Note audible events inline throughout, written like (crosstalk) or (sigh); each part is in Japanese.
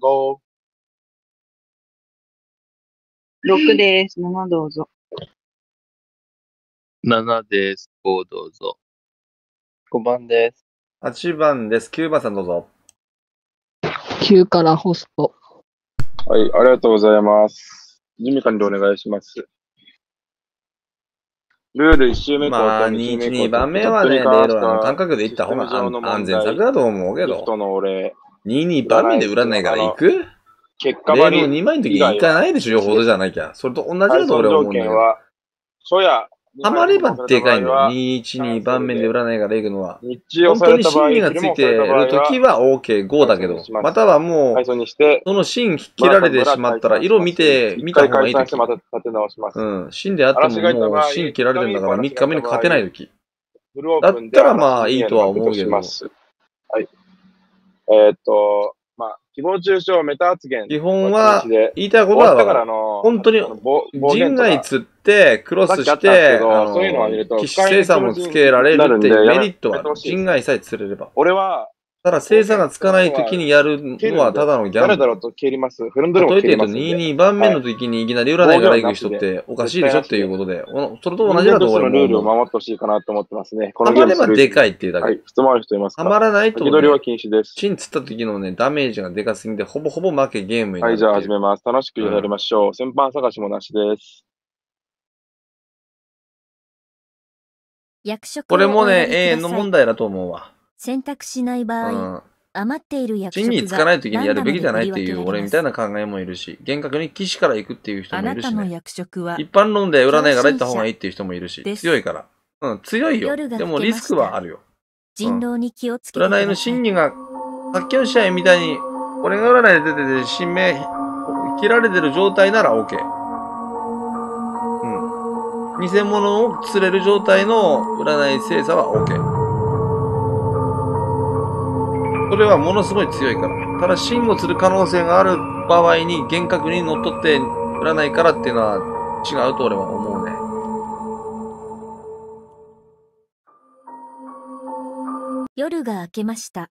5。6です。7どうぞ。7です。5どうぞ。5番です。8番です。9番さんどうぞ。9からホスト。はい、ありがとうございます。準備完了お願いします。ルール1周目まあ、2、2番目はね、レールの感覚で行った方が安安全策だと思うけど。人の俺、2、2番目で占いから行く？結果場にレールの2枚の時に行かないでしょ、よほどじゃなきゃ。それと同じだと俺は思うんだけど。条件は、初夜、ハマればでかいの。2、1、2番目で占いから行くのは。本当に芯がついてる時は OK5 だけど、またはもう、その芯切られてしまったら、色見て、見た方がいい時。うん。芯であってももう芯切られてんだから3日目に勝てない時。だったらまあいいとは思うけどはい。えーっと、まあ、誹謗中傷、メタ発言。基本はで言いたいこと終わったからは、の、本当にあの暴暴人言とか外釣って、クロスして、そういうのもつけられるっていうメリットはなるんでやめてほ、しい人外さえ釣れれば。俺は、ただ生産がつかない時にやるのはただのギャンブル。誰だろうと蹴ります。フロントでも蹴りますんで。2、2番目の時にいきなり占いから行く人っておかしいでしょっていうことで、おそれと同じだと俺人間としてのルールを。守ってほしいかなと思ってますね。こハマればでかい。いっていうだけ。はい。質問ある人いますか？ハマらないと、先取りはね、禁止です。チン釣った時のね、ダメージがでかすぎて、ほぼほぼ負けゲームになはい、るってじゃあいう始めます。楽しくやりましょう。先般探しもなしです。役職これもね、永遠の問題だと思うわ。選択しない場合、うん。余っている役職真がにつかない時にやるべきじゃないっていう俺みたいな考えもいるし、厳格に騎士から行くっていう人あなたのもいるしね。役職は一般論で占いから行った方がいいっていう人もいるし強いから。うん、強いよ。でもリスクはあるよ。人狼に気をつけてください。占いの真偽が、さっきの試合みたいに、俺が占いで出てて、新名、切られてる状態なら OK。うん。偽物を釣れる状態の占い精査は OK。それはものすごい強いから。ただ、真を釣る可能性がある場合に厳格に乗っ取って占いからっていうのは違うと俺は思うね。夜が明けました。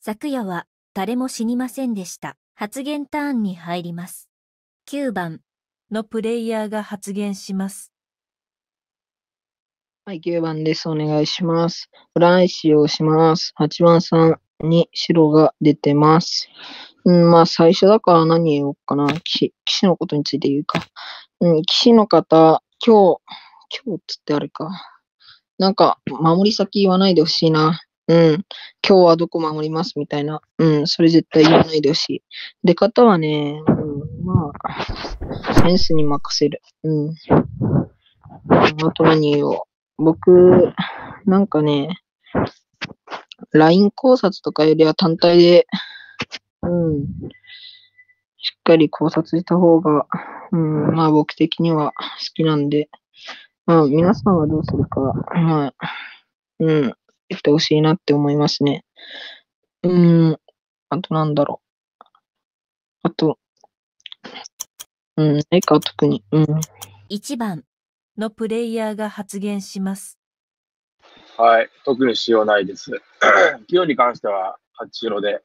昨夜は誰も死にませんでした。発言ターンに入ります。9番、のプレイヤーが発言します。はい、9番です。お願いします。占い師をします。8番さんに白が出てます。うん、まあ最初だから何言おうかな。騎士、騎士のことについて言うか。うん、騎士の方、今日、今日つってあれか。なんか、守り先言わないでほしいな。うん。今日はどこ守りますみたいな。うん、それ絶対言わないでほしい。出方はね、うん、まあ、センスに任せる。うん。あと何言おう。僕、なんかね、LINE 考察とかよりは単体で、うん、しっかり考察した方が、うん、まあ僕的には好きなんで、まあ皆さんはどうするか、まあ、うん、言ってほしいなって思いますね。うん、あとなんだろう。あと、うん、ないか特に、うん。1番、のプレイヤーが発言します。はい。特にしようないです。(clears throat) 清に関しては、8色で。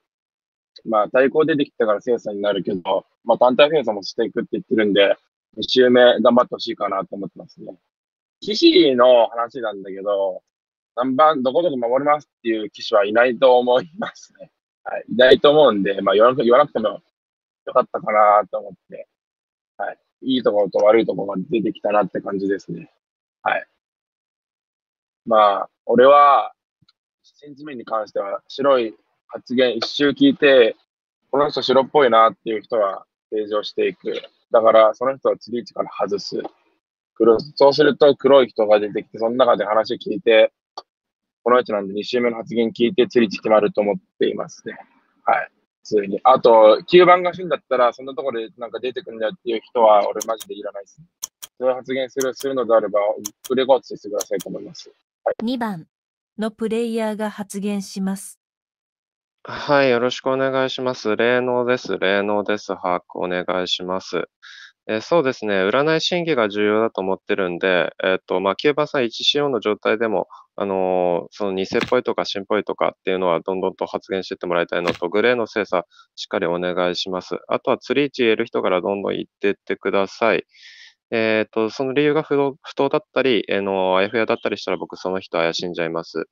まあ、対抗出てきたから精査になるけど、まあ、単体精査もしていくって言ってるんで、2周目頑張ってほしいかなと思ってますね。騎士の話なんだけど、何番、どこどこ守りますっていう騎士はいないと思いますね。はい。いないと思うんで、まあ、言わなく言わなくてもよかったかなと思って、はい。いいところと悪いところが出てきたなって感じですね。はい。まあ、俺は、1日目に関しては、白い発言一周聞いて、この人白っぽいなっていう人は提示をしていく。だから、その人は釣り位置から外す。黒そうすると黒い人が出てきて、その中で話聞いて、この人なんで2周目の発言聞いて釣り位置決まると思っていますね。はい。普通に。あと、9番が死んだったら、そんなところでなんか出てくるんだよっていう人は、俺マジでいらないです。そういう発言するするのであれば、プレゴーツしてくださいと思います。2番、のプレイヤーが発言します。はい、よろしくお願いします。霊能です。霊能です。把握お願いします。えーそうですね、占い審議が重要だと思ってるんで、えっと、まあ、9番さん1仕様の状態でもあの、その偽っぽいとか新っぽいとかっていうのはどんどんと発言していってもらいたいのと、グレーの精査しっかりお願いします。あとは釣り位置言える人からどんどん言ってってください。えっ、と、その理由が不当不当だったり、えーの、あやふやだったりしたら僕その人怪しんじゃいます。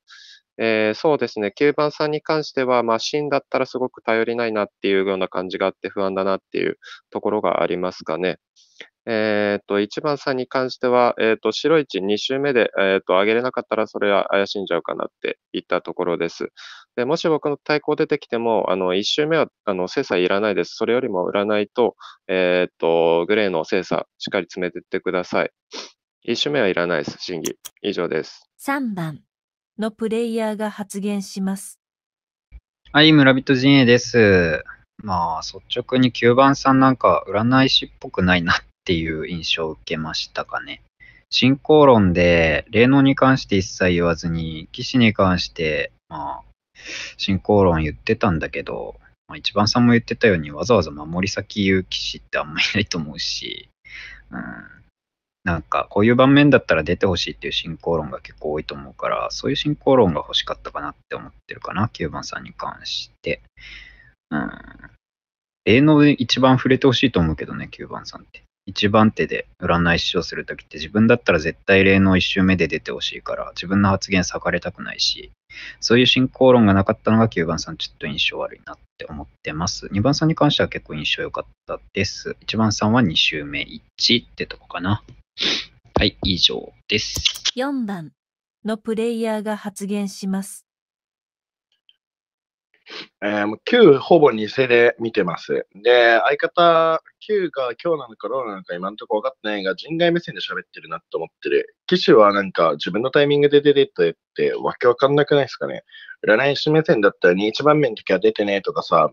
えーそうですね、9番さんに関しては、まあ、真だったらすごく頼りないなっていうような感じがあって不安だなっていうところがありますかね。えっと、1番さんに関しては、えっと、白い位2周目で、えっと、上げれなかったらそれは怪しんじゃうかなっていったところです。で、もし僕の対抗出てきても、あの、1周目は、あの、精査いらないです。それよりも占いと、えっと、グレーの精査、しっかり詰めていってください。1周目はいらないです。審議。以上です。3番、のプレイヤーが発言します。はい、村人陣営です。まあ、率直に9番さんなんか占い師っぽくないなっていう印象を受けましたかね。進行論で、霊能に関して一切言わずに、騎士に関して、まあ、進行論言ってたんだけど、まあ、一番さんも言ってたように、わざわざ守り先言う騎士ってあんまりいないと思うし、うん、なんか、こういう場面だったら出てほしいっていう進行論が結構多いと思うから、そういう進行論が欲しかったかなって思ってるかな、9番さんに関して。うん。霊能で一番触れてほしいと思うけどね、9番さんって。一番手で占い師をするときって自分だったら絶対霊能一周目で出てほしいから、自分の発言裂かれたくないし、そういう進行論がなかったのが9番さんちょっと印象悪いなって思ってます。2番さんに関しては結構印象良かったです。1番さんは2周目1ってとこかな。はい、以上です。4番、のプレイヤーが発言します。えー、もう9ほぼ偽で見てます。で、相方、9が今日なのかどうなのか今のところ分かってないが、人外目線で喋ってるなと思ってる。騎士はなんか自分のタイミングで出てってってわけわかんなくないですかね。占い師目線だったら2、1番目の時は出てねとかさ、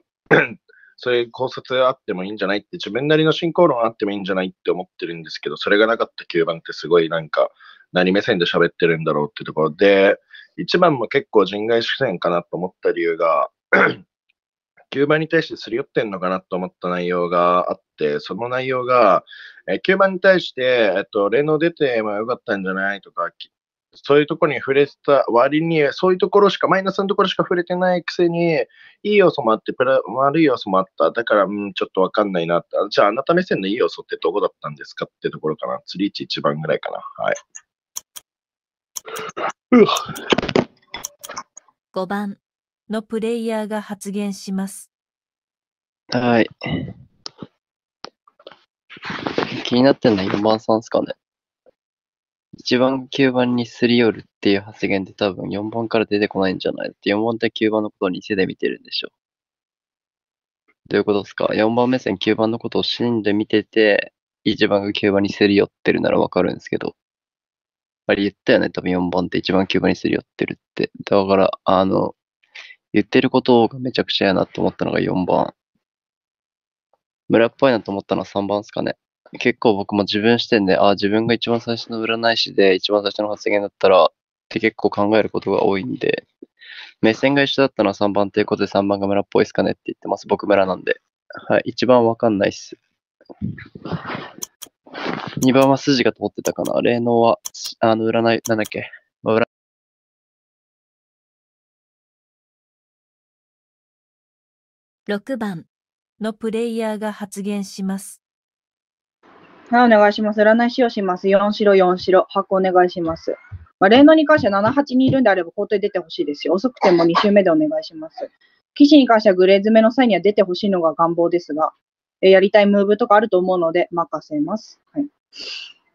そういう考察あってもいいんじゃないって、自分なりの進行論あってもいいんじゃないって思ってるんですけど、それがなかった9番ってすごいなんか、何目線で喋ってるんだろうってところ。で、1番も結構人外視線かなと思った理由が、(clears throat) 9番に対してすり寄ってんのかなと思った内容があって、その内容が、え9番に対して、えっと、霊能出てもよかったんじゃないとか、そういうところに触れてた割に、そういうところしか、マイナスのところしか触れてないくせに、いい要素もあって、プラ悪い要素もあった。だから、うん、ちょっとわかんないなって。じゃあ、あなた目線のいい要素ってどこだったんですかってところかな。釣り位置一番ぐらいかな。はい。うわ5番、のプレイヤーが発言します。はい。気になってんのは4番さんですかね。1番、9番にすり寄るっていう発言で多分4番から出てこないんじゃない？って4番って9番のことを偽で見てるんでしょ。どういうことですか ?4 番目線9番のことを死んで見てて、1番が9番にすり寄ってるならわかるんですけど。あれ言ったよね、多分4番って1番9番にすり寄ってるって。だから、あの、言ってることがめちゃくちゃ嫌なと思ったのが4番。村っぽいなと思ったのは3番ですかね。結構僕も自分視点で、あ自分が一番最初の占い師で一番最初の発言だったら、って結構考えることが多いんで、目線が一緒だったのは3番ということで3番が村っぽいですかねって言ってます。僕村なんで。はい、一番わかんないっす。2番は筋が通ってたかな。霊能は、あの、占い、なんだっけ。占6番、のプレイヤーが発言します。はい、お願いします。占い師をします。4白、4白。箱お願いします。まあ、霊能に関しては7、8にいるんであれば、口頭に出てほしいですよ。遅くても2周目でお願いします。騎士に関してはグレー詰めの際には出てほしいのが願望ですが、えーやりたいムーブとかあると思うので、任せます。はい。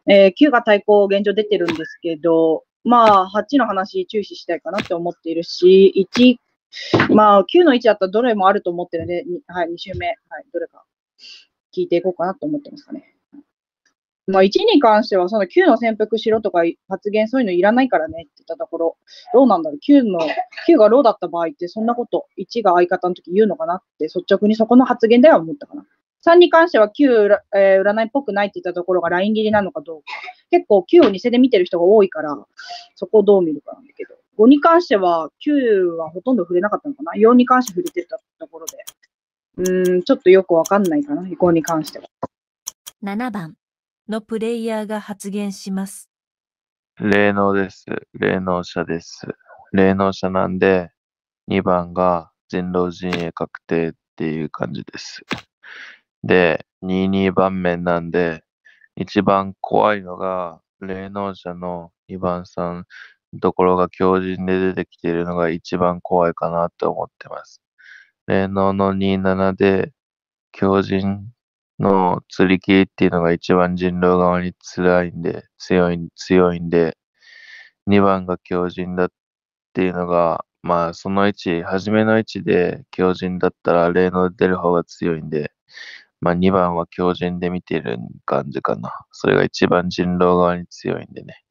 えー、9が対抗現状出てるんですけど、まあ、8の話注視したいかなって思っているし、1、まあ、9の1だったらどれもあると思ってるので、はい、2周目、はい、どれか聞いていこうかなと思ってますかね。まあ、1に関しては、その9の潜伏しろとか発言、そういうのいらないからねって言ったところ、どうなんだろう、9の、9がローだった場合って、そんなこと、1が相方の時言うのかなって、率直にそこの発言では思ったかな。3に関しては9、えー占いっぽくないって言ったところがライン切りなのかどうか。結構9を偽で見てる人が多いから、そこをどう見るかなんだけど。5に関しては、9はほとんど触れなかったのかな。4に関して触れてたところで。うん、ちょっとよくわかんないかな。5に関しては。7番、のプレイヤーが発言します。霊能です。霊能者です。霊能者なんで、2番が人狼陣営確定っていう感じです。で、2、2番目なんで、一番怖いのが、霊能者の2番さんところが強靭で出てきているのが一番怖いかなと思ってます。霊能の27で、強靭の釣り切りっていうのが一番人狼側に辛いんで、強い、強いんで、2番が強靭だっていうのが、まあその位置、初めの位置で強靭だったら霊能で出る方が強いんで、まあ2番は強靭で見てる感じかな。それが一番人狼側に強いんでね。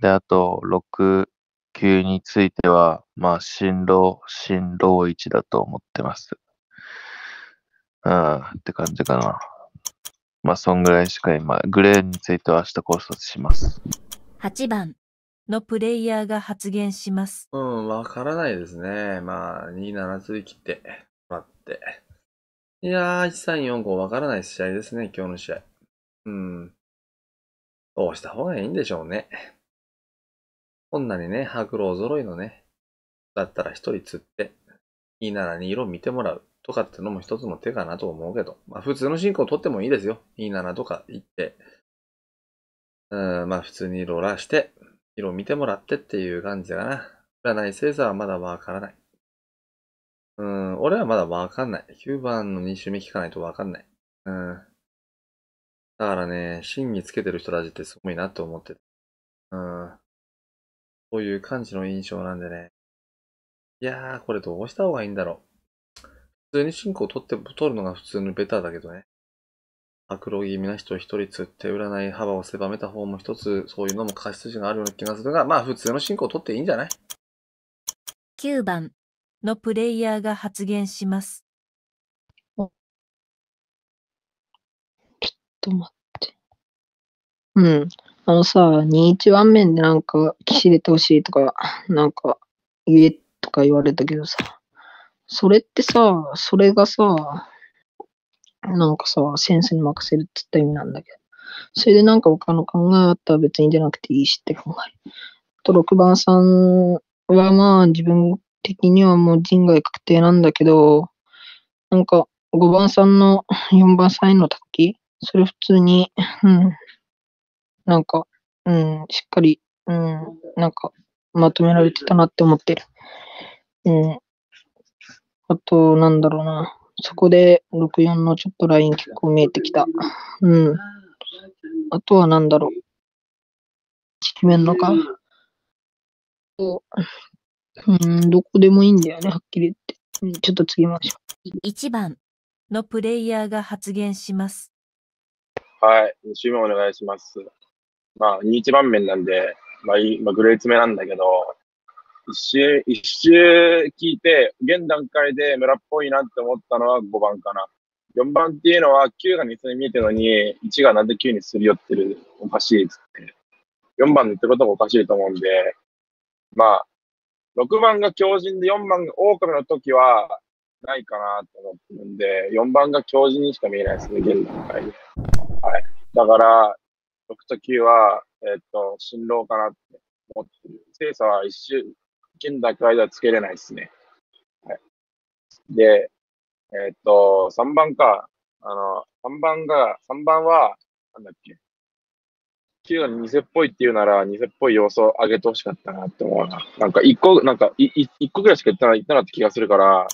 で、あと、6、9については、まあ、新郎、新郎一だと思ってます。うん、って感じかな。まあ、そんぐらいしか今、グレーについては明日考察します。8番のプレイヤーが発言します。うん、わからないですね。まあ、2-7釣り切ってもらって。いやー、1-3-4-5わからない試合ですね、今日の試合。うん。どうした方がいいんでしょうね。こんなにね、白狼揃いのね、だったら一人釣って、2-7-2色見てもらうとかってのも一つの手かなと思うけど、まあ普通の進行取ってもいいですよ。2-7とか行って、うん、まあ普通にローラーして、色見てもらってっていう感じだな。占い星座はまだわからない。うん、俺はまだわかんない。9番の2周目聞かないとわかんない。うん。だからね、芯につけてる人たちってすごいなって思ってる。うん。そういう感じの印象なんでね。いやー、これどうした方がいいんだろう。普通に進行取って、取るのが普通のベターだけどね。悪老気味な人一人釣って占い幅を狭めた方も一つそういうのも過失値があるような気がするが、まあ普通の進行取っていいんじゃない？9番のプレイヤーが発言します。と待って。うん。あのさ、21番面でなんか、騎士入れてほしいとか、なんか、言えとか言われたけどさ、それってさ、それがさ、なんかさ、センスに任せるって言った意味なんだけど、それでなんか他の考えあったら別に出なくていいしって考え。と、6番さんはまあ自分的にはもう人外確定なんだけど、なんか5番さんの4番さんへの時、それ普通に、うん、なんか、うん、しっかり、うん、なんか、まとめられてたなって思ってる。うん。あと、なんだろうな。そこで、64のちょっとライン結構見えてきた。うん。あとはなんだろう。決めんのか。うん、どこでもいいんだよね、はっきり言って。うんちょっと次ましょ1番のプレイヤーが発言します。はい。2週目お願いします。まあ、2、1番面なんで、まあ、いいまあ、グレー詰めなんだけど、一周、一周聞いて、現段階で村っぽいなって思ったのは5番かな。4番っていうのは9が2つに見えてるのに、1がなんで9にすり寄ってるおかしいっつって。4番の言ってることがおかしいと思うんで、まあ、6番が強靭で4番が狼の時はないかなと思ってるんで、4番が強靭にしか見えないですね、現段階で。はい。だから、6と9は、えっ、と、新郎かなって思ってる。精査は一周、現段階ではつけれないですね。はい。で、えっ、と、3番か。あの、3番が、3番は、なんだっけ。9が偽っぽいっていうなら、偽っぽい要素を上げてほしかったなって思うな。なんか、1個、なんか、いい一個ぐらいしか言ってな、ってなった気がするから、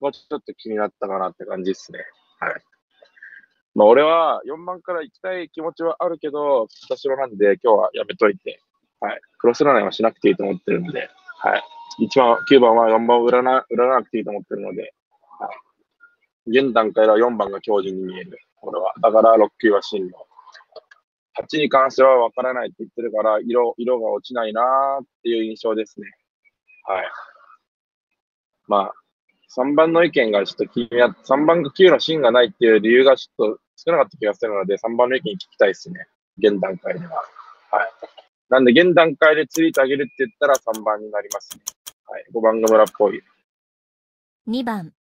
もうちょっと気になったかなって感じですね。はい。まあ、俺は4番から行きたい気持ちはあるけど、私ろなんで今日はやめといて、はい。クロス占いはしなくていいと思ってるので、はい。1番、9番は4番を占な占わなくていいと思ってるので、はい。現段階では4番が強靭に見える。俺は。だから6、9は進路。8に関しては分からないって言ってるから、色、色が落ちないなーっていう印象ですね。はい。まあ、3番の意見がちょっと気になって、3番が9の芯がないっていう理由がちょっと少なかった気がするので、3番の意見聞きたいですね。現段階では。はい。なんで、現段階で釣りてあげるって言ったら3番になりますね。はい。5番が村っぽい。2番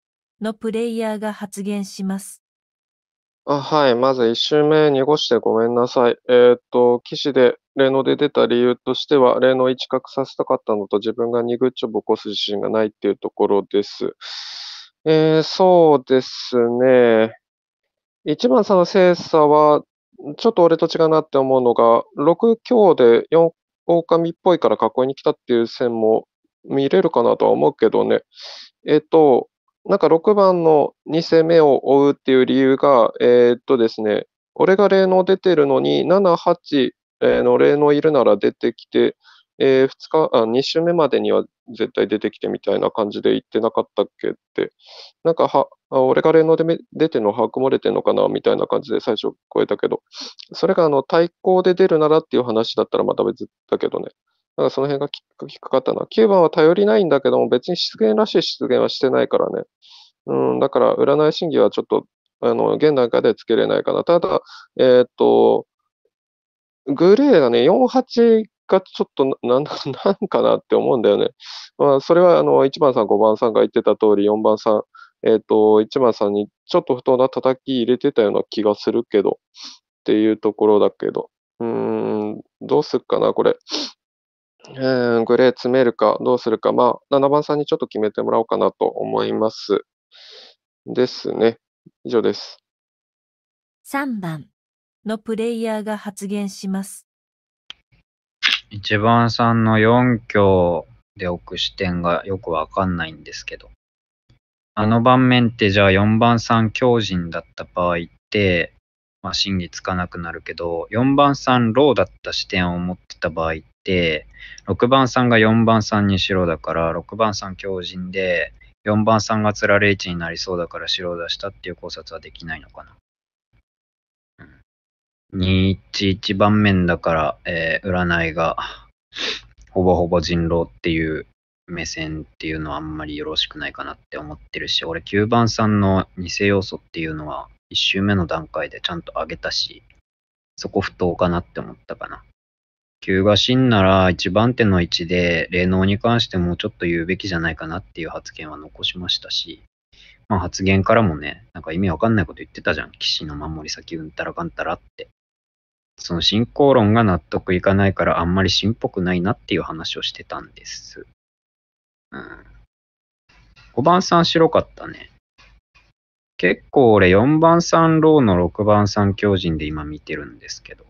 のプレイヤーが発言します。あ、はい。まず1周目濁してごめんなさい。えーっと、騎士で、霊能で出た理由としては、霊能を一角させたかったのと、自分が2グッチョブを起こす自信がないっていうところです。えー、そうですね。1番さんの精査は、ちょっと俺と違うなって思うのが、6強で4狼っぽいから囲いに来たっていう線も見れるかなとは思うけどね。えっと、なんか6番の2戦目を追うっていう理由が、えーっとですね、俺が霊能出てるのに、7、8えーの霊能いるなら出てきて、え2日、あ、2週目までには絶対出てきてみたいな感じで言ってなかったっけって。なんかは、俺が霊能で出てるの把握漏れてんのかなみたいな感じで最初超えたけど、それがあの対抗で出るならっていう話だったらまた別だけどね。なんかその辺がきっ引っかったな。9番は頼りないんだけども、別に出現らしい出現はしてないからね。うん、だから占い審議はちょっと、あの、現段階ではつけれないかな。ただ、えーっと、グレーがね、4、8がちょっとな、(laughs) ん、なんかなって思うんだよね。まあ、それはあの、1番さん、5番さんが言ってた通り、4番さん、えっ、と、1番さんにちょっと不当な叩き入れてたような気がするけど、っていうところだけど、うーん、どうすっかな、これ。えー、グレー詰めるか、どうするか、まあ、7番さんにちょっと決めてもらおうかなと思います。ですね。以上です。3番のプレイヤーが発言します。一番さんの4強で置く視点がよくわかんないんですけど。あの盤面ってじゃあ4番さん強人だった場合って、まあ審議つかなくなるけど、4番さんローだった視点を持ってた場合って、6番さんが4番さんに白だから、6番さん強人で、4番さんがつられ位置になりそうだから白を出したっていう考察はできないのかな。211番面だから、えー占いがほぼほぼ人狼っていう目線っていうのはあんまりよろしくないかなって思ってるし、俺9番さんの偽要素っていうのは1周目の段階でちゃんと上げたし、そこ不当かなって思ったかな。9が真なら1番手の位置で霊能に関してもちょっと言うべきじゃないかなっていう発言は残しましたし、まあ発言からもね、なんか意味わかんないこと言ってたじゃん。騎士の守り先うんたらかんたらって。その進行論が納得いかないからあんまり真っぽくないなっていう話をしてたんです。うん。5番さん白かったね。結構俺4番さんローの6番さん強人で今見てるんですけど。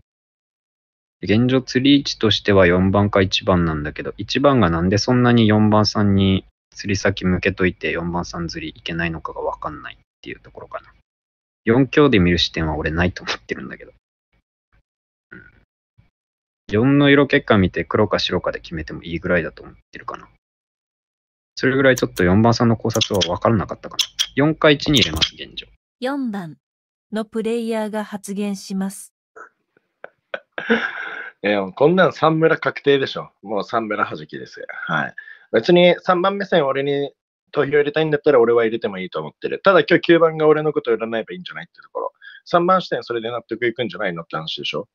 現状釣り位置としては4番か1番なんだけど、1番がなんでそんなに4番さんに釣り先向けといて4番さん釣りいけないのかがわかんないっていうところかな。4強で見る視点は俺ないと思ってるんだけど。4の色結果見て黒か白かで決めてもいいぐらいだと思ってるかな。それぐらいちょっと4番さんの考察は分からなかったかな。4か1に入れます、現状。4番のプレイヤーが発言します。(laughs) いや、もうこんなん3村確定でしょ。もう3村弾きです。はい。別に3番目線俺に投票入れたいんだったら俺は入れてもいいと思ってる。ただ今日9番が俺のことを占えばいいんじゃないってところ。3番視点それで納得いくんじゃないのって話でしょ。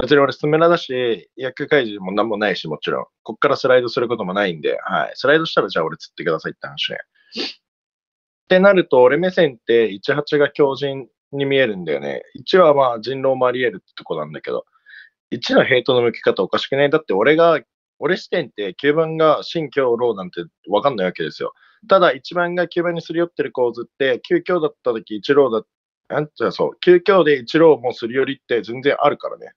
別に俺スメラだし、薬解除も何もないし、もちろん。こっからスライドすることもないんで、はい。スライドしたらじゃあ俺釣ってくださいって話ね。ってなると、俺目線って18が強人に見えるんだよね。1はまあ人狼もあり得るってとこなんだけど、1のヘイトの向き方おかしくない？だって俺が、俺視点って9番が新強ローなんてわかんないわけですよ。ただ1番が9番にすり寄ってる構図って9強だった時1ローだ、なんてそう、9強で1ローもすり寄りって全然あるからね。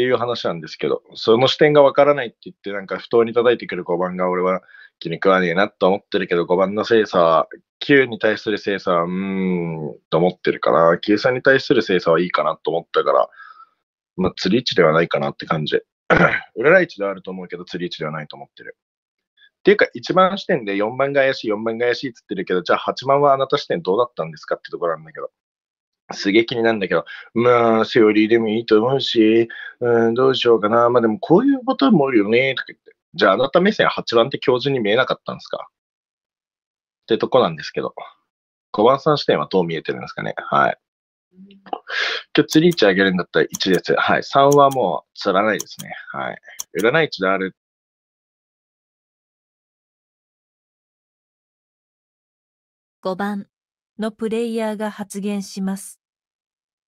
っていう話なんですけど、その視点がわからないって言って、なんか不当に叩いてくる5番が俺は気に食わねえなと思ってるけど、5番の精査は、9に対する精査は、うーん、と思ってるかな。9さんに対する精査はいいかなと思ったから、まあ、釣り位置ではないかなって感じ。(clears throat) 裏ラ位置ではあると思うけど、釣り位置ではないと思ってる。っていうか、1番視点で4番が怪しい、4番が怪しいって言ってるけど、じゃあ8番はあなた視点どうだったんですかってところなんだけど。すげえ気になるんだけど、まあ、セオリーでもいいと思うし、うん、どうしようかな。まあでも、こういうパタンもあるよね、とか言って。じゃあ、あなた目線8番って強靭に見えなかったんですか？ってとこなんですけど。5番さん視点はどう見えてるんですかね？はい。今日釣り位置上げるんだったら1です。はい。3はもう釣らないですね。はい。占い位置である。5番のプレイヤーが発言します。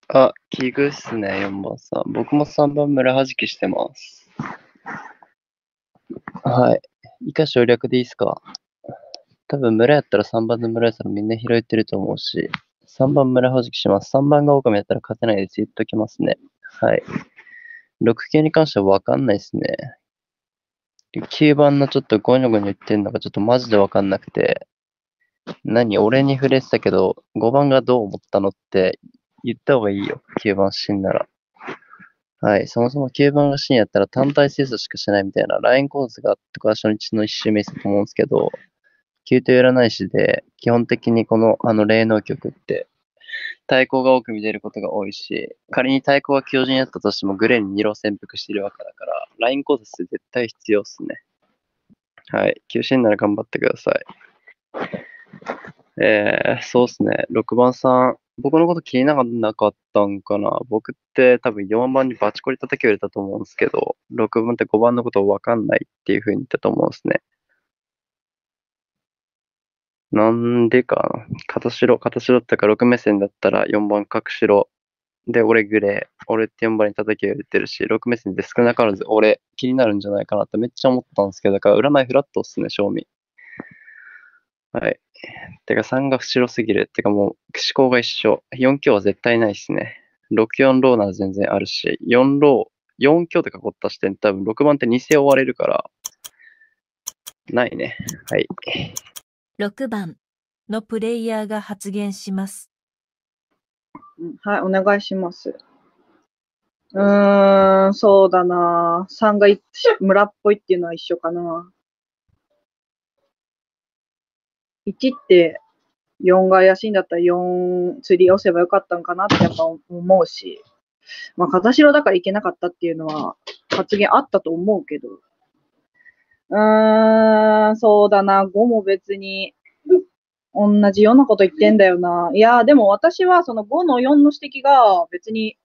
あ、奇遇っすね、4番さん。僕も3番村はじきしてます。はい。以下省略でいいっすか？多分村やったら3番の村やったらみんな拾えてると思うし、3番村はじきします。3番が狼やったら勝てないです。言っときますね。はい。6系に関してはわかんないですね。9番のちょっとゴニョゴニョ言ってんのがちょっとマジでわかんなくて、何？俺に触れてたけど、5番がどう思ったのって言った方がいいよ。9番死んなら。はい。そもそも9番が死んやったら単体清掃しかしないみたいなライン構図があってから初日の1周目したと思うんですけど、9と占い師で、基本的にこのあの霊能局って、対抗が多く見れることが多いし、仮に対抗が強靭やったとしてもグレーに2路潜伏しているわけだから、ライン構図って絶対必要っすね。はい。9死なら頑張ってください。えー、そうっすね。6番さん、僕のこと気にならなかったんかな僕って多分4番にバチコリ叩きを入れたと思うんですけど、6番って5番のことわかんないっていう風に言ったと思うんですね。なんでかな片白、片白ってか6目線だったら4番角白。で、俺グレー。俺って4番に叩きを入れてるし、6目線で少なからず俺気になるんじゃないかなってめっちゃ思ったんですけど、だから占いフラットっすね、正味。はい。てか3が白すぎる。てかもう思考が一緒。4強は絶対ないっすね。6、4ローなら全然あるし、4ロー、4強で囲った視点多分6番って2世追われるから、ないね。はい。6番のプレイヤーが発言します。うんはい、お願いします。うーん、そうだな。3が一村っぽいっていうのは一緒かな。1って4が怪しいんだったら4釣り押せばよかったんかなってやっぱ思うし、まあ、片白だからいけなかったっていうのは発言あったと思うけど、うーん、そうだな。5も別に同じようなこと言ってんだよな。いやー、でも私はその5の4の指摘が別に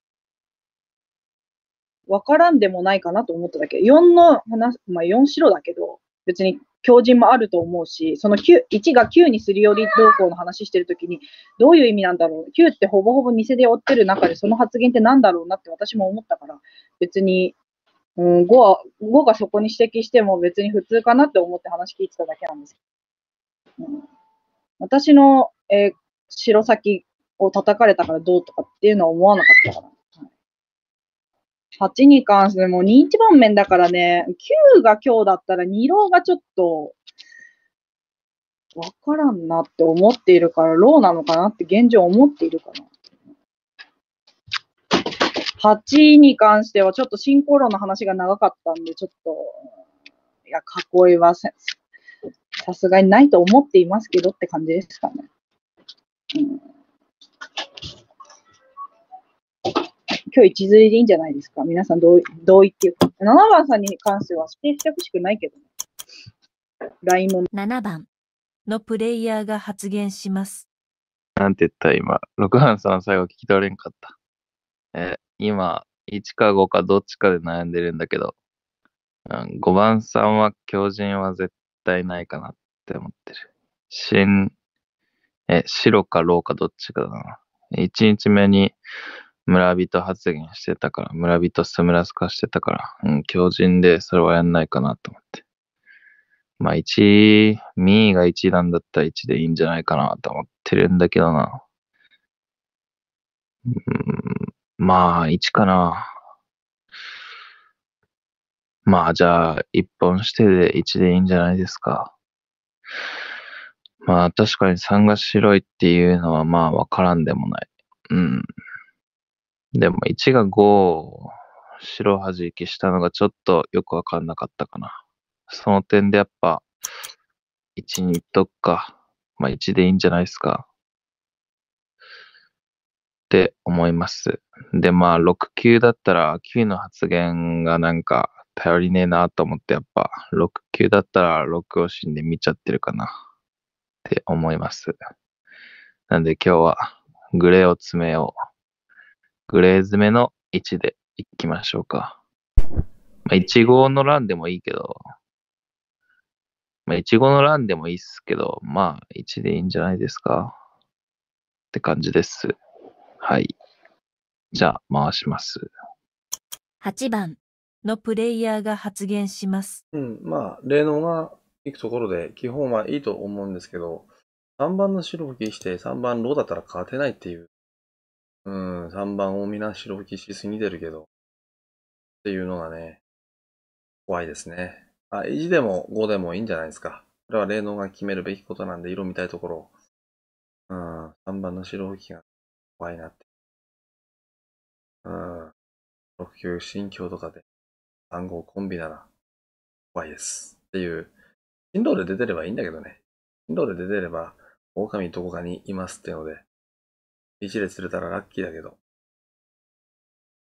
わからんでもないかなと思っただけ。4の話、まあ4白だけど、別に強靭もあると思うし、その9 1が9にするよりどうこうの話してるときに、どういう意味なんだろう？9ってほぼほぼ偽で追ってる中でその発言ってなんだろうなって私も思ったから、別に、うん、5は、5がそこに指摘しても別に普通かなって思って話聞いてただけなんですけど。うん私の、えー白先を叩かれたからどうとかっていうのは思わなかったから。8に関しても2一番面だからね、9が今日だったら2浪がちょっと、わからんなって思っているから、ローなのかなって現状思っているかな。8に関してはちょっと進行論の話が長かったんで、ちょっと、いや、囲いはさすがにないと思っていますけどって感じですかね。うん、今日一釣りでいいんじゃないですか？皆さん同意同意っていうか。7番さんに関しては指定してほしくないけどね。LINE も。7番のプレイヤーが発言します。なんて言った今、6番さん最後聞き取れんかった。え、今、1か5かどっちかで悩んでるんだけど、うん、5番さんは強靭は絶対ないかなって思ってる。新、え、白かローかどっちかだな。1日目に村人発言してたから、村人スムラス化してたから、うん、強靭でそれはやんないかなと思って。まあ1、ミーが1なんだったら1でいいんじゃないかなと思ってるんだけどな。うん、まあ1かな。まあじゃあ1本してで1でいいんじゃないですか。まあ確かに3が白いっていうのはまあわからんでもない。うん。でも1が5白弾きしたのがちょっとよくわかんなかったかな。その点でやっぱ1にいっとくか。まあ1でいいんじゃないですか。って思います。でまあ6、9だったら9の発言がなんか頼りねえなと思ってやっぱ6、9だったら6を死んで見ちゃってるかなって思います。なんで今日はグレーを詰めよう。グレー詰めの1でいきましょうか。まあ、1号の欄でもいいけど、まあ、1号の欄でもいいっすけど、まあ1でいいんじゃないですか。って感じです。はい。じゃあ、回します。8番のプレイヤーが発言します。うん、まあ、霊能が行くところで、基本はいいと思うんですけど、3番の白吹きして3番ローだったら勝てないっていう。うん、3番をみんな白吹きしすぎてるけど、っていうのがね、怖いですね。あ、1でも5でもいいんじゃないですか。これは霊能が決めるべきことなんで、色見たいところ。うん、3番の白吹きが怖いなって。うん、6級新境とかで暗号コンビなら怖いです。っていう、進路で出てればいいんだけどね。進路で出てれば、狼どこかにいますってので、一列釣れたらラッキーだけど、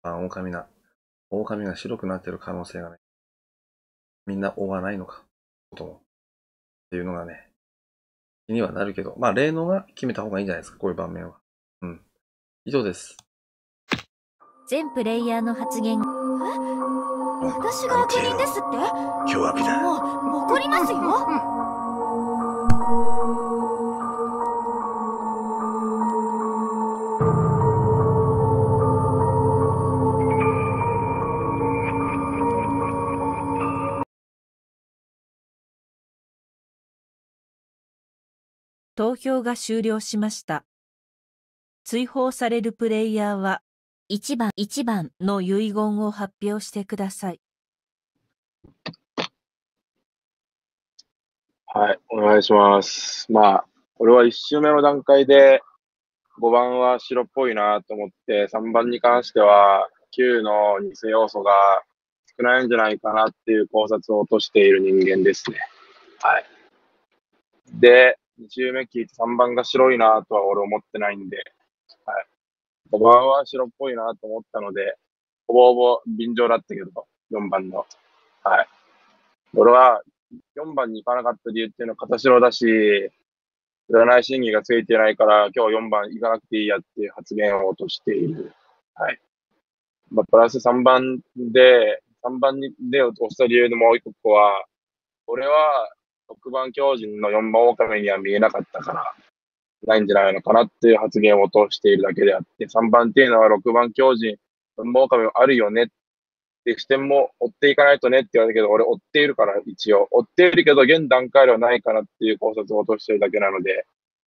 あ、狼な、狼が白くなってる可能性がね、みんな追わないのか、ことも。っていうのがね、気にはなるけど、まあ、霊能が決めた方がいいんじゃないですか、こういう場面は。うん。以上です。全プレイヤーの発言。私が悪人ですって？凶悪だ。もう、怒りますよ投票が終了しました。追放されるプレイヤーは1番、1番の遺言を発表してください。はい、お願いします。まあ、俺は1周目の段階で5番は白っぽいなと思って、3番に関しては9の偽要素が少ないんじゃないかなっていう考察を落としている人間ですね。はい。で、2周目聞いて3番が白いなとは俺思ってないんで、はい。5番は白っぽいなと思ったので、ほぼほぼ便乗だったけど、4番の。はい。俺は4番に行かなかった理由っていうのは片白だし、占い審議がついてないから、今日4番行かなくていいやっていう発言を落としている。はい。まあ、プラス3番で、3番にで押した理由のもう一個は、俺は6番強人の4番狼には見えなかったから、ないんじゃないのかなっていう発言を落としているだけであって、3番っていうのは6番強人、4番狼はあるよねって視点も追っていかないとねって言われたけど、俺追っているから一応。追っているけど、現段階ではないかなっていう考察を落としているだけなので、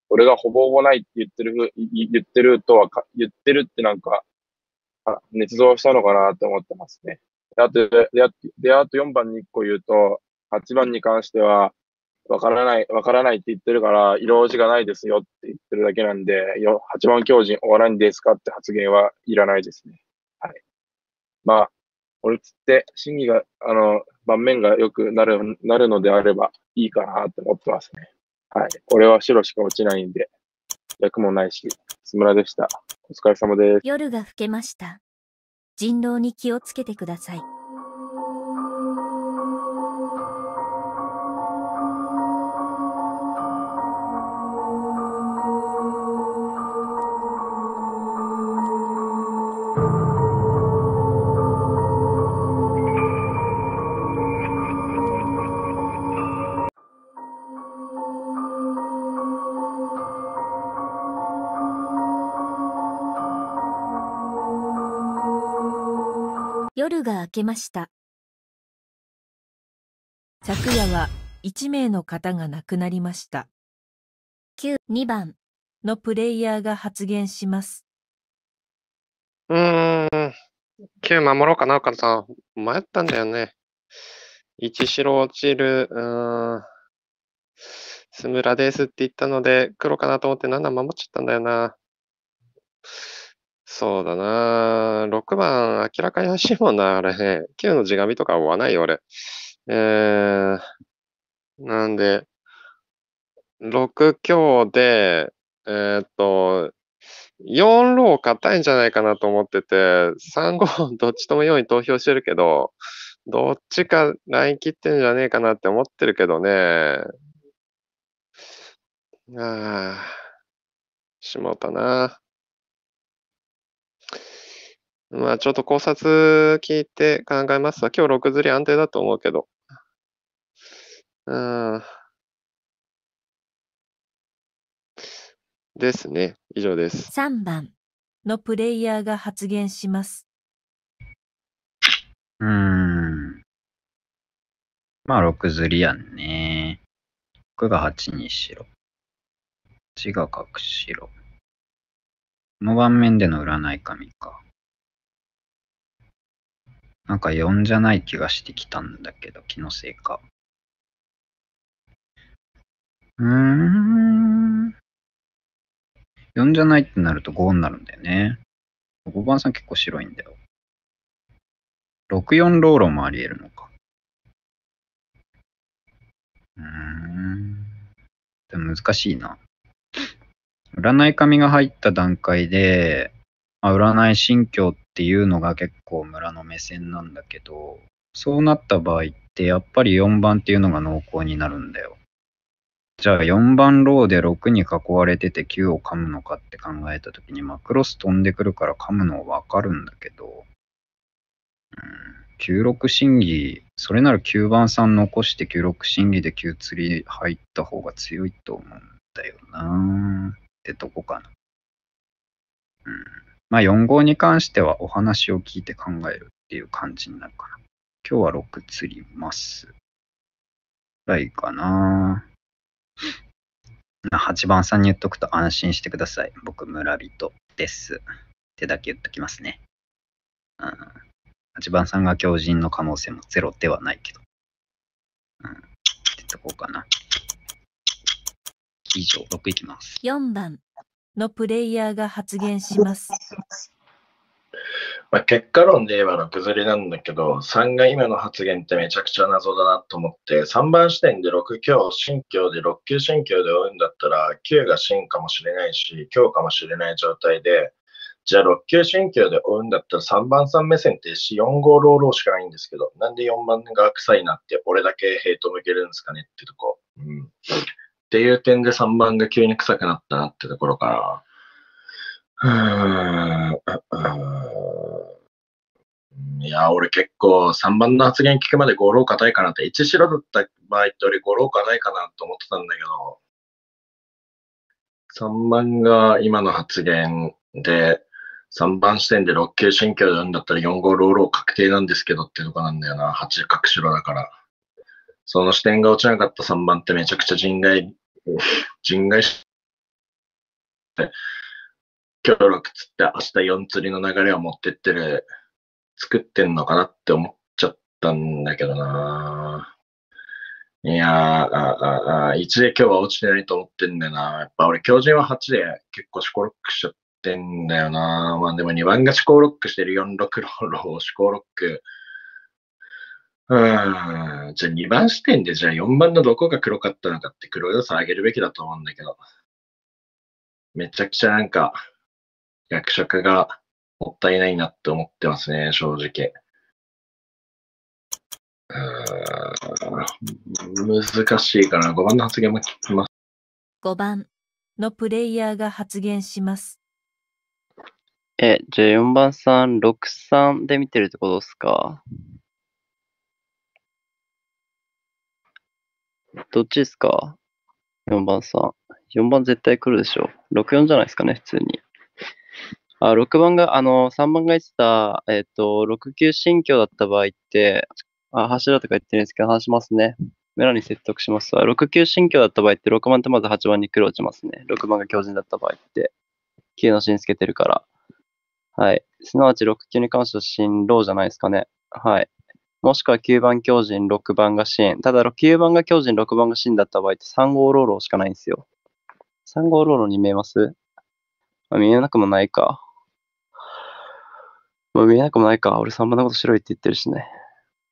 俺がほぼほぼないって言ってる、言ってるとは、言ってるってなんか、あ捏造したのかなって思ってますね。で、あとであと4番に1個言うと、8番に関しては、わからない、わからないって言ってるから、色落ちがないですよって言ってるだけなんで、よ8番強人終わらんですかって発言はいらないですね。はい。まあ、俺つって、審議が、あの、盤面が良くなる、なるのであればいいかなって思ってますね。はい。俺は白しか落ちないんで、役もないし、津村でした。お疲れ様です。夜が更けました。人狼に気をつけてください。夜が明けました。昨夜は1名の方が亡くなりました。9、2番のプレイヤーが発言します。うーん。9守ろうかな、岡田さん。迷ったんだよね。1白落ちる、うーん。スムラですって言ったので、黒かなと思って7守っちゃったんだよな。そうだな。6番、明らかに怪しいもんな、あれね。9の地紙とか追わないよ、俺。えー、なんで、6強で、えーっと、4ロー硬いんじゃないかなと思ってて、3、5どっちとも4に投票してるけど、どっちかライン切ってんじゃねえかなって思ってるけどね。ああ、しもうたな。まあちょっと考察聞いて考えますわ。今日6釣り安定だと思うけど。うん。ですね。以上です。3番のプレイヤーが発言します。うーん。まあ、6釣りやんね。6が8に白。8が角白。この盤面での占い紙か。なんか4じゃない気がしてきたんだけど、気のせいか。うーん。4じゃないってなると5になるんだよね。5番さん結構白いんだよ。64ローロもあり得るのか。うーん。でも難しいな。占い紙が入った段階で、あ、占い心境っていうのが結構村の目線なんだけど、そうなった場合ってやっぱり4番っていうのが濃厚になるんだよ。じゃあ4番ローで6に囲われてて9を噛むのかって考えたときに、まあ、クロス飛んでくるから噛むのはわかるんだけど、96審議、それなら9番さん残して96審議で9釣り入った方が強いと思うんだよなってとこかな。うん。まあ4号に関してはお話を聞いて考えるっていう感じになるかな。今日は6釣ります。ぐらいかな8番さんに言っとくと安心してください。僕、村人です。ってだけ言っときますね。うん。8番さんが強靭の可能性もゼロではないけど。うん。ってとこうかな。以上、6いきます。4番のプレイヤーが発言します。まあ、結果論で言えば6ずりなんだけど、3が今の発言ってめちゃくちゃ謎だなと思って、3番視点で6強、新強で6級新強で追うんだったら、9が新かもしれないし、強かもしれない状態で、じゃあ6級新強で追うんだったら3番3目線って4、5ローローしかないんですけど、なんで4番が臭いなって俺だけヘイト向けるんですかねってとこ。うん。っていう点で3番が急に臭くなったなってところから、うんいや、俺結構3番の発言聞くまで5ロー硬いかなって、1白だった場合って俺5ロー硬いかなと思ってたんだけど、3番が今の発言で、3番視点で6級新居で読んだったら4号ローロー確定なんですけどってとこなんだよな。8角白だから。その視点が落ちなかった3番ってめちゃくちゃ人外、人外して、今日6つって明日4釣りの流れを持ってってる、作ってんのかなって思っちゃったんだけどないやー、あああ1で今日は落ちてないと思ってんだよな。やっぱ俺、強靭は8で結構シコロックしちゃってんだよな。まあでも2番がシコロックしてる4、6ローロー、シコロック。うーん。じゃあ2番視点でじゃあ4番のどこが黒かったのかって黒要素上げるべきだと思うんだけど。めちゃくちゃなんか、役職がもったいないなって思ってますね、正直。うーん難しいかな。5番の発言も聞きます。5番のプレイヤーが発言します。え、じゃあ4番さん、6、3で見てるってことですか？どっちですか ?4 番さん。4番絶対来るでしょ。6、4じゃないですかね、普通に。あ、6番が、あの、3番が言ってた、えっ、と、6級新居だった場合って、あ、柱とか言ってるんですけど、話しますね。村に説得しますわ。6級新居だった場合って、6番ってまず8番に黒落ちますね。6番が強靭だった場合って。9の芯つけてるから。はい。すなわち6級に関しては新ローじゃないですかね。はい。もしくは9番強靭、6番が新。ただ、9番が強靭、6番が新だった場合って3号ローローしかないんですよ。3号ローローに見えます？あ、見えなくもないか。まあ、見えなくもないか。俺3番のこと白いって言ってるしね。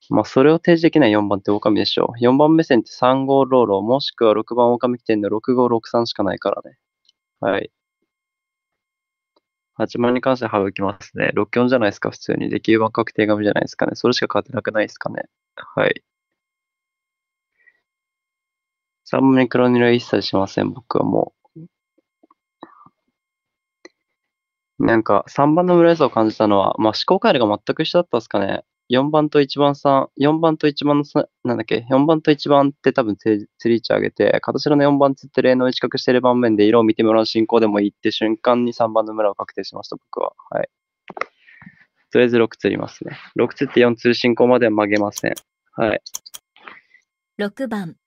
まあ、それを提示できない4番って狼でしょう。4番目線って3号ローロー、もしくは6番狼起点で6号63しかないからね。はい。8番に関しては省きますね。64じゃないですか、普通に。で、9番確定紙じゃないですかね。それしか変わってなくないですかね。はい。3番に黒塗りは一切しません、僕はもう。なんか、3番の村井さを感じたのは、まあ、思考回路が全く一緒だったんですかね。4番と1番さん、4番と1番のさ、なんだっけ、4番と1番って多分釣り釣り位置上げて、片白の4番釣って例の近くしてる盤面で色を見てもらう進行でもいいって瞬間に3番の村を確定しました、僕は。はい。とりあえず6釣りますね。6釣って4釣る進行までは曲げません。はい。6番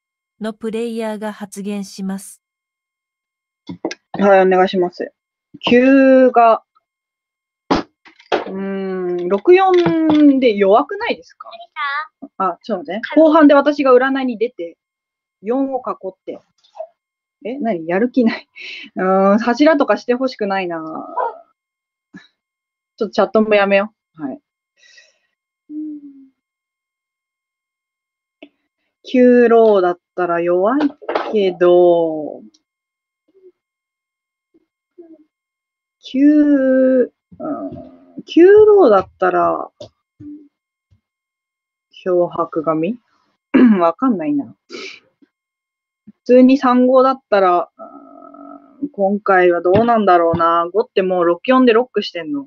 のプレイヤーが発言します。はい、お願いします。9が、うーん、64で弱くないですか？あ、ちょっと待ってね。後半で私が占いに出て、4を囲って。え、何？やる気ない？うーん、柱とかしてほしくないなちょっとチャットもやめよう。はい。9ローだったら弱いけど、9、うん、9ローだったら、漂白紙 (coughs) わかんないな。普通に3号だったら、今回はどうなんだろうな。5ってもう64でロックしてんの。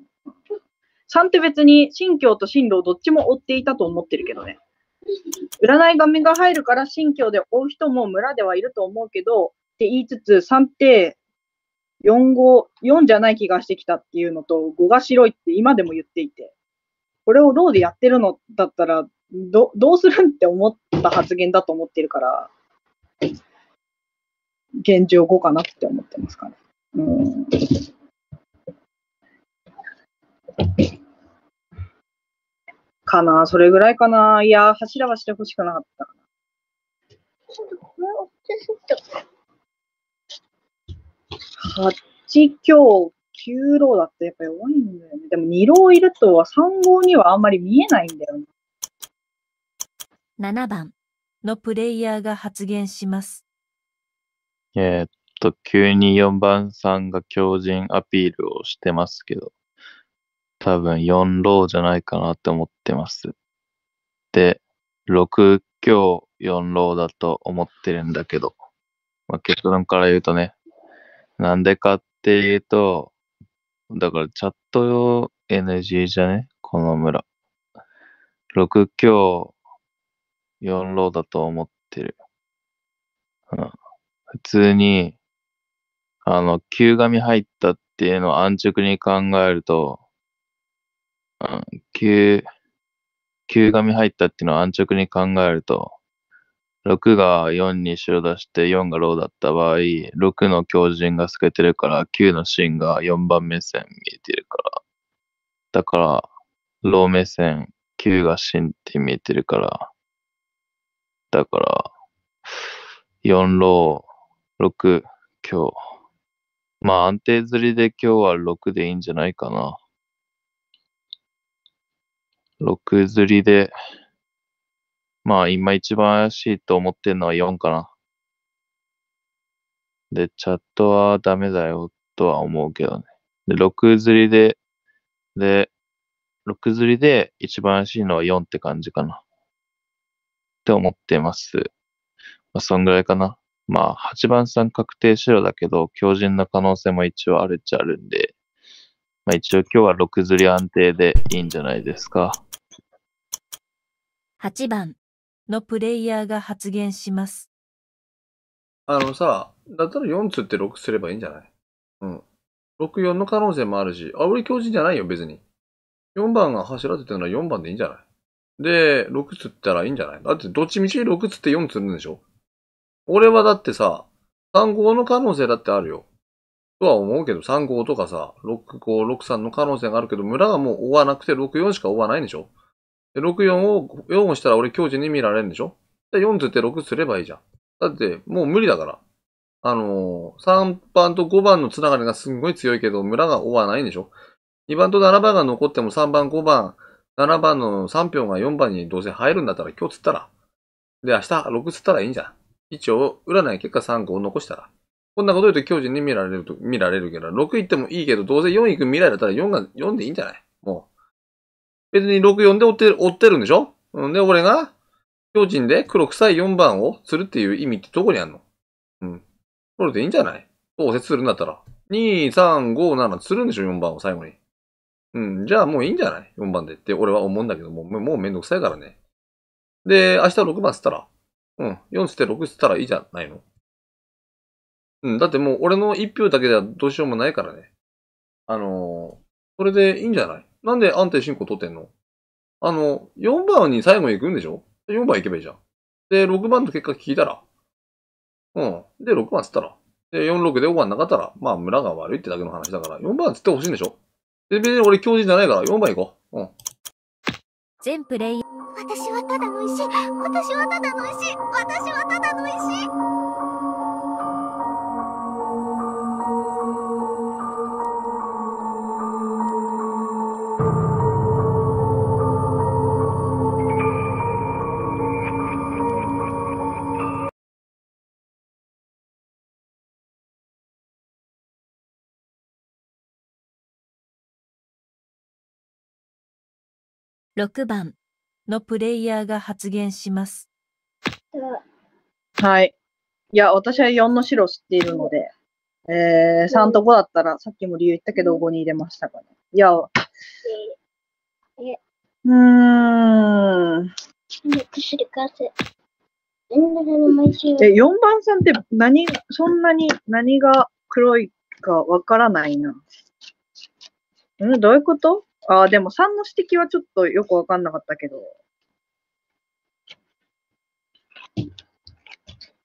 3って別に新教と新郎どっちも追っていたと思ってるけどね。占い紙が入るから新教で追う人も村ではいると思うけど、って言いつつ3って4号、4じゃない気がしてきたっていうのと5が白いって今でも言っていて、これをローでやってるのだったら、ど、どうするんって思った発言だと思ってるから、現状5かなって思ってますかね。うん。かな、それぐらいかな。いや、柱はしてほしくなかったか。8強、9ローだってやっぱ弱いんだよね。でも2ローいるとは3号にはあんまり見えないんだよね。7番のプレイヤーが発言します。えーっと、急に4番さんが強靭アピールをしてますけど、多分4ローじゃないかなって思ってます。で、6強4ローだと思ってるんだけど、まあ、結論から言うとね、なんでかっていうと、だからチャット用 NG じゃね？この村。6強4ローだと思ってる。うん普通に、あの、旧紙入ったっていうのを安直に考えると、うん、旧、旧紙入ったっていうのを安直に考えると、6が4に白出して4がローだった場合、6の強靭が透けてるから、9の芯が4番目線見えてるから。だから、ロー目線、9が芯って見えてるから。だから、4ロー、6、今日。まあ安定釣りで今日は6でいいんじゃないかな。6釣りで、まあ今一番怪しいと思ってるのは4かな。で、チャットはダメだよとは思うけどね。で、6釣りで、で、6釣りで一番怪しいのは4って感じかな。って思ってます。まあ、そんぐらいかな。まあ、8番さん確定白だけど、強靭な可能性も一応あるっちゃあるんで、まあ一応今日は6釣り安定でいいんじゃないですか。8番のプレイヤーが発言します。あのさ、だったら4つって6すればいいんじゃない？うん。6、4の可能性もあるし、あ、俺強靭じゃないよ、別に。4番が柱って言ったら4番でいいんじゃない？で、6つったらいいんじゃない？だってどっちみち6つって4つるんでしょ？俺はだってさ、3号の可能性だってあるよ。とは思うけど、3号とかさ、6、5、6、3の可能性があるけど、村がもう追わなくて6、4しか追わないんでしょ？で、6、4を、4をしたら俺強靭に見られるんでしょ？で、4つって6すればいいじゃん。だって、もう無理だから。あのー、3番と5番のつながりがすんごい強いけど、村が追わないんでしょ ?2 番と7番が残っても3番、5番、7番の3票が4番にどうせ入るんだったら今日釣ったら。で、明日6釣ったらいいんじゃん。一応、占い結果3、5残したら。こんなこと言うと強靭に見られると、見られるけど、6行ってもいいけど、どうせ4行く未来だったら4が、4でいいんじゃない？もう。別に6、4で追ってる、追ってるんでしょ？うんで、俺が、強靭で黒臭い4番を釣るっていう意味ってどこにあんの？うん。これでいいんじゃない？どうせ釣るんだったら。2、3、5、7釣るんでしょ ?4 番を最後に。うん、じゃあもういいんじゃない ?4 番でって俺は思うんだけども、もうめんどくさいからね。で、明日6番っつったら、うん、4つって6つったらいいじゃないの？うん、だってもう俺の1票だけではどうしようもないからね。あのーそれでいいんじゃない？なんで安定進行取ってんの？あの、4番に最後に行くんでしょ ?4 番行けばいいじゃん。で、6番の結果聞いたら、うん。で、6番っつったら？で、4、6で5番なかったら、まあ村が悪いってだけの話だから、4番っつってほしいんでしょ？で、別に俺教授じゃないから、4番行こう。うん。全プレイヤー私はただの石私はただの石私はただの石6番のプレイヤーが発言します。はい。いや、私は4の白を知っているので、えー、3と5だったら、さっきも理由言ったけど5に入れましたかね。いや、うーん。え、4番さんって何、そんなに何が黒いかわからないな。んどういうこと？あー、でも3の指摘はちょっとよくわかんなかったけど。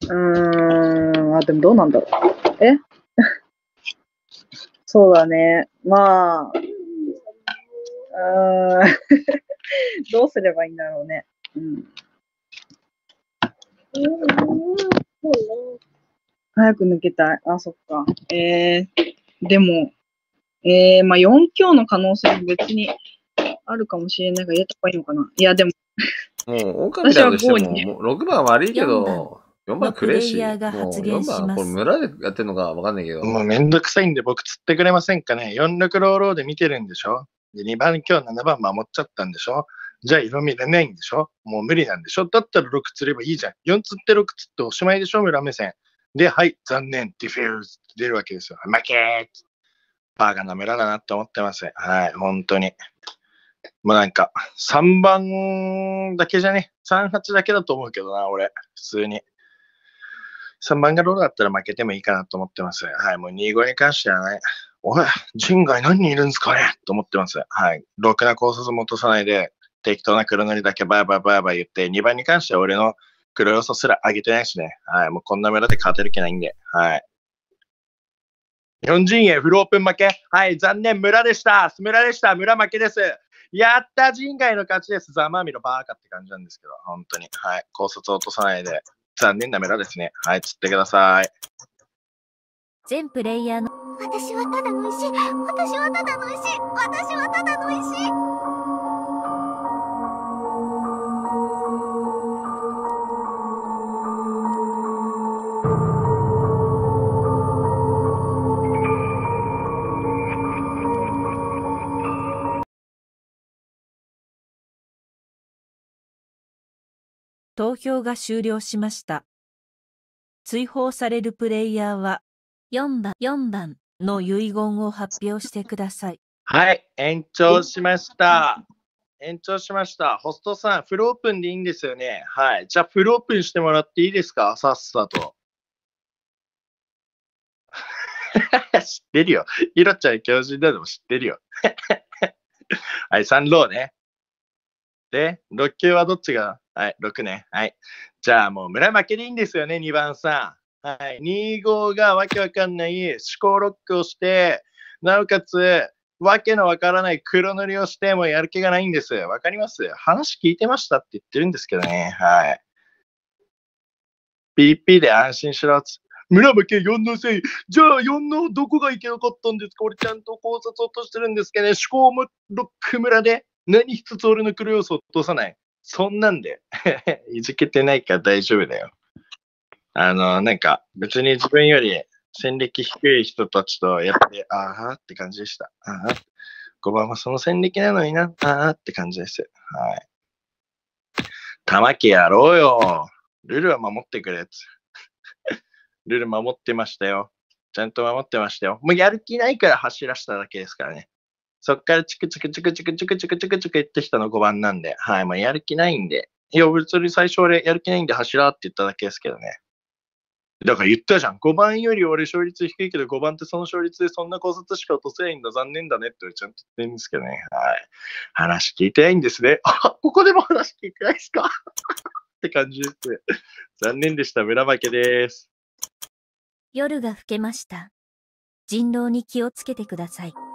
うーん、あ、でもどうなんだろう。え？(laughs) そうだね。まあ、うーん、(laughs) どうすればいいんだろうね。うん。早く抜けたい。あ、そっか。えー、でも、えー、まあ4強の可能性も別にあるかもしれないから入れた方がいいのかな。いや、でも、もう、狼だとしても、私は5にね。もう6番悪いけど、4番くれし、プレイヤーがもう発言4番、これ村でやってんのかわかんないけど、もうめんどくさいんで僕釣ってくれませんかね ?46 ローローで見てるんでしょ。で、2番今日7番守っちゃったんでしょ。じゃあ色見れないんでしょ。もう無理なんでしょ。だったら6釣ればいいじゃん。4釣って6釣っておしまいでしょ。村目線。で、はい、残念、ディフューズって出るわけですよ。負けーバーガーな村だなって思ってます。はい、本当に。もうなんか、3番だけじゃね、3、8だけだと思うけどな、俺、普通に。3番がローだったら負けてもいいかなと思ってます。はい、もう2、5に関してはね、おい、人外何人いるんですかね？と思ってます。はい。ろくな考察も落とさないで、適当な黒塗りだけバーバーバーバー言って、2番に関しては俺の黒要素すら上げてないしね。はい。もうこんな村で勝てる気ないんで。はい。日本陣営フルオープン負け。はい。残念。村でした。村でした。村負けです。やった人外の勝ちです。ざまみろバーカって感じなんですけど、本当に。はい。高卒落とさないで。残念な村ですね。はい。釣ってください。全プレイヤーの私はただの石私はただの石私はただの石投票が終了しました。追放されるプレイヤーは4番、4番、の遺言を発表してください。はい、延長しました。延長しました。ホストさん、フルオープンでいいんですよね。はい。じゃあ、フルオープンしてもらっていいですか？さっさと。(laughs) 知ってるよ。ひろちゃん教授でも知ってるよ。はい、3ローね。で、6級はどっちが？はい、6ね。はい。じゃあもう村負けでいいんですよね、2番さん。はい。2号がわけわかんない思考ロックをして、なおかつ、わけのわからない黒塗りをしてもやる気がないんです。わかります？話聞いてましたって言ってるんですけどね。はい。PP で安心しろつ。村負け4のせい。じゃあ4のどこがいけなかったんですか？俺ちゃんと考察落としてるんですけどね。思考もロック村で何一つ俺の黒要素を落とさない。そんなんで (laughs) いじけてないから大丈夫だよ。あの、なんか別に自分より戦歴低い人たちとやって、ああって感じでした。ああ。5番はその戦歴なのにな、ああって感じです。はい。玉木やろうよ。ルルは守ってくれっつ。(laughs) ルル守ってましたよ。ちゃんと守ってましたよ。もうやる気ないから走らせただけですからね。そっからチクチクチクチクチクチクチクチク言ってきたの5番なんで、はい、まあやる気ないんで。いや、別に最初俺やる気ないんで柱って言っただけですけどね。だから言ったじゃん。5番より俺勝率低いけど、5番ってその勝率でそんな考察しか落とせないんだ。残念だねってちゃんと言ってるんですけどね。はい。話聞いてないんですね。あ、ここでも話聞いてないですかって感じです。残念でした。村負けです。夜が更けました。人狼に気をつけてください。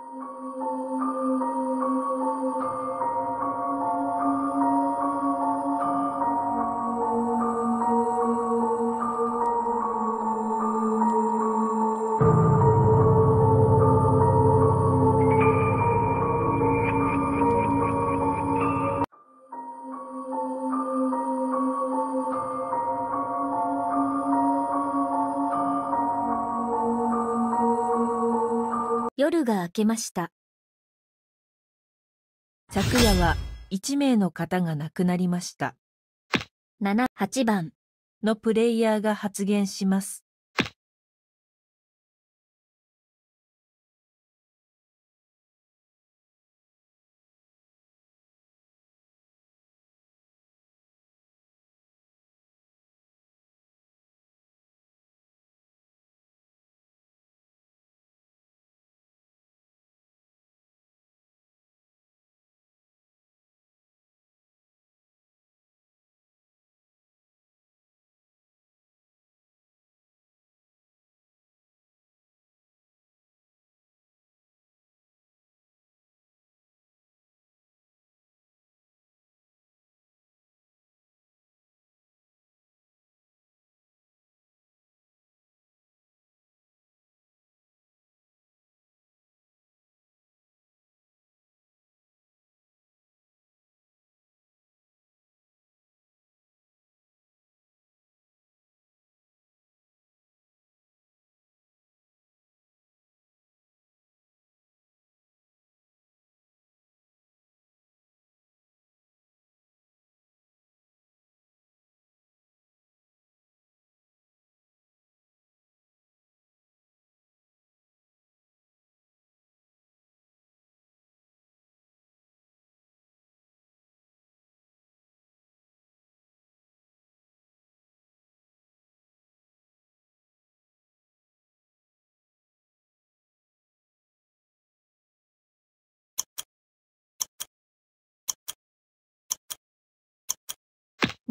夜が明けました。昨夜は1名の方が亡くなりました。7、8番のプレイヤーが発言します。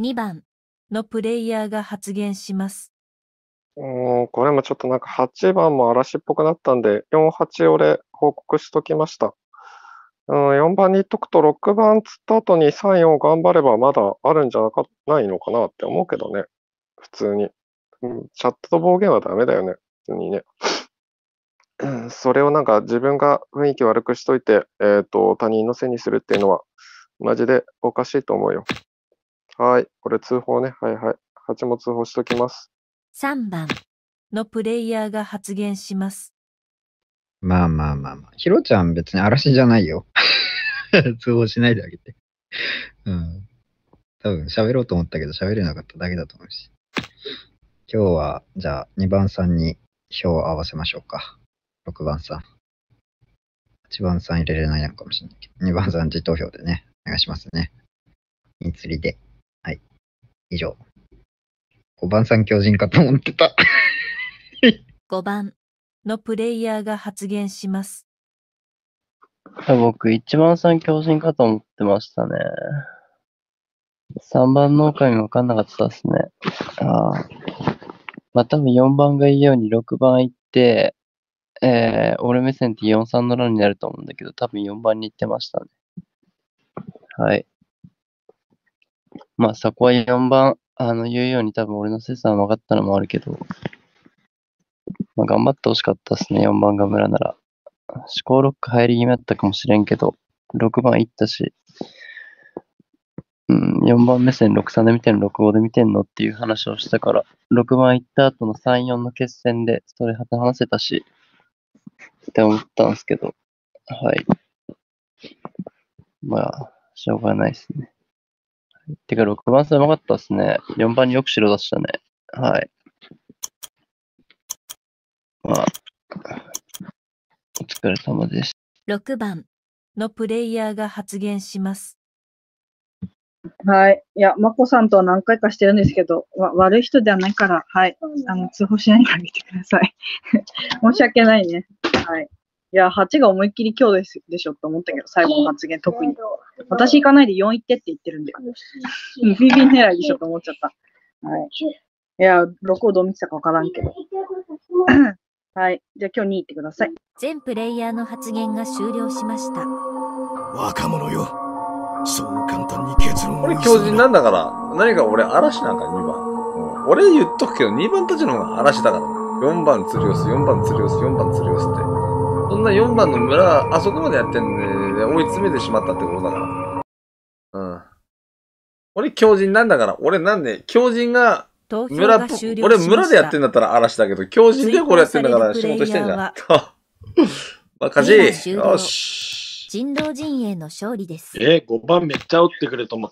2番のプレイヤーが発言します。うん、これもちょっとなんか8番も嵐っぽくなったんで、4、8俺報告しときました。うん、4番に言っとくと6番つった後に3、4頑張ればまだあるんじゃなかないのかなって思うけどね。普通に。うん、チャットと暴言はダメだよね。普通にね。それをなんか自分が雰囲気悪くしといて、えっと、他人のせいにするっていうのは、マジでおかしいと思うよ。はい。これ通報ね。はいはい。8も通報しときます。3番のプレイヤーが発言します。まあまあまあまあ。ひろちゃん別に嵐じゃないよ。(laughs) 通報しないであげて。うん。多分喋ろうと思ったけど喋れなかっただけだと思うし。今日は、じゃあ2番さんに票を合わせましょうか。6番さん。8番さん入れれないのかもしれないけど、2番さん自投票でね、お願いしますね。イン釣りで。はい。以上。5番さん強靭かと思ってた。5番のプレイヤーが発言します。あ僕、一番さん強靭かと思ってましたね。3番農家に分かんなかったですね。ああ。まあ多分4番が言うように6番行って、えー、俺目線って4、3の欄になると思うんだけど、多分4番に行ってましたね。はい。まあそこは4番、あの、言うように多分俺のセスは分かったのもあるけど、まあ頑張ってほしかったですね、4番が村なら。思考ロック入り気味だったかもしれんけど、6番行ったし、うん、4番目線6、3で見てんの、6、5で見てんのっていう話をしたから、6番行った後の3、4の決戦でそれ話せたし、って思ったんですけど、はい。まあ、しょうがないですね。てか、6番戦うまかったですね。4番によく白出したね。はい。まあ、お疲れ様でした。6番のプレイヤーが発言します。はい。いや、まこさんとは何回かしてるんですけど、わ悪い人ではないから、はい。あの、通報しないであげてください。(laughs) 申し訳ないね。はい。いや、8が思いっきり今日ですでしょって思ったけど、最後の発言特に。私行かないで4行ってって言ってるんで。うんビビン狙いでしょと思っちゃった。はい。(laughs) いや、6をどう見てたかわからんけど。(laughs) はい。じゃあ今日2行ってください。全プレイヤーの発言が終了しました。若者よ。そう簡単に結論を俺強靭なんだから、何か俺嵐なんか2番。うん俺言っとくけど2番たちの方が嵐だから。4番釣り押す、4番釣り押す、4番釣り押すって。そんな4番の村、あそこまでやってんで、追い詰めてしまったってことだから。うん。俺強靭なんだから、俺なんで、強靭が、村俺村でやってんだったら嵐だけど、強靭でこれやってんだから仕事してんじゃん。バカじよし。人狼陣営の勝利です。えー、5番めっちゃ打ってくると思っ